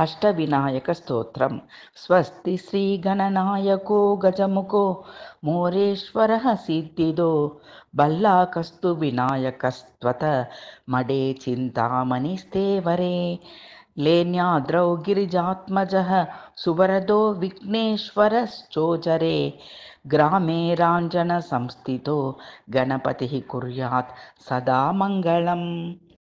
अष्टविनायकस्तोत्रं। स्वस्ति श्रीगणनायको गजमुखो मोरेश्वरः सिद्धिदो बल्लाकस्तु विनायकस्त्वत मडे चिन्तामनिस्थेवरे लेन्याद्रौ गिरिजात्मजः सुवरदो विघ्नेश्वरश्चोचरे ग्रामे राञ्जनसंस्थितो गणपतिः कुर्यात् सदा मङ्गलम्।